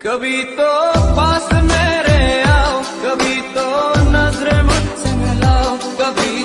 कभी तो पास मेरे आओ कभी तो नज़र मुझसे मिलाओ कभी